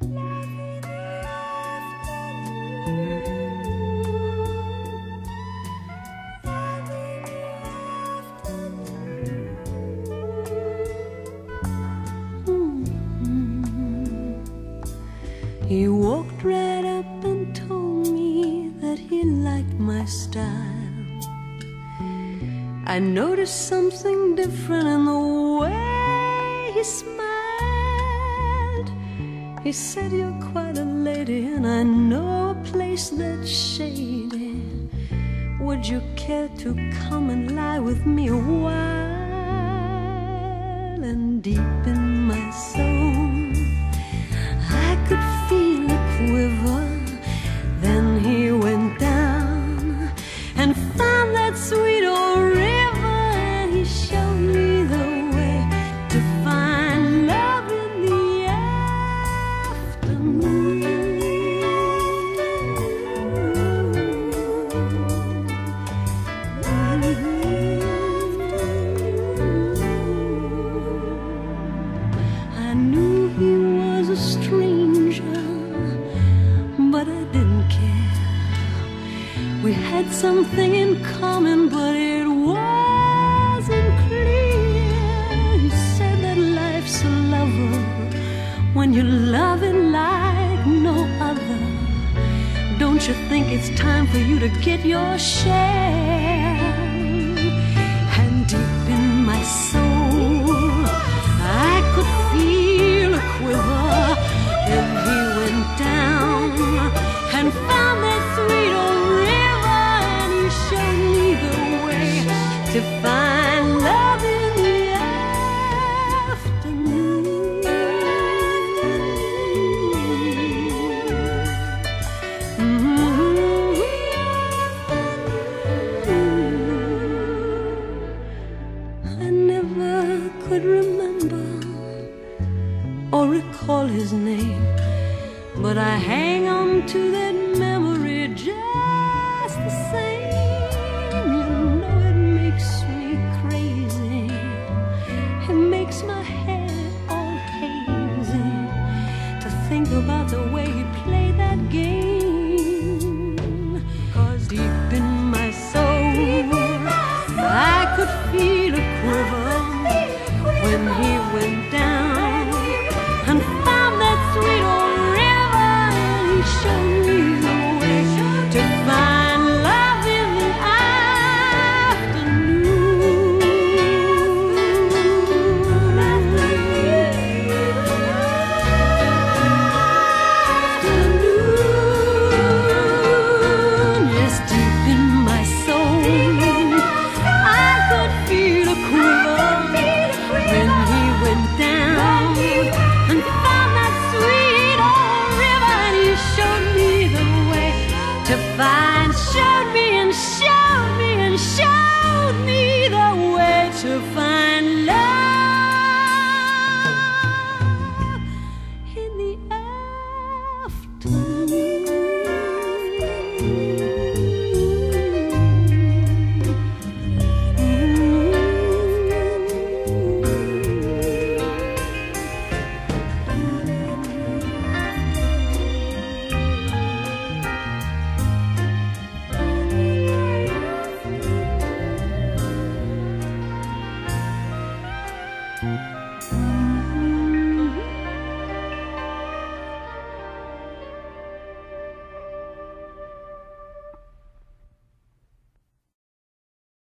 Hmm. He walked right up and told me that he liked my style. I noticed something different in the way he smiled. He said, You're quite a lady, and I know a place that's shady. Would you care to come and lie with me a while? And deep in my soul, I could feel a quiver. We had something in common, but it wasn't clear. He said that life's a lover when you love it like no other. Don't you think it's time for you to get your share? Recall his name, but I hang on to that memory just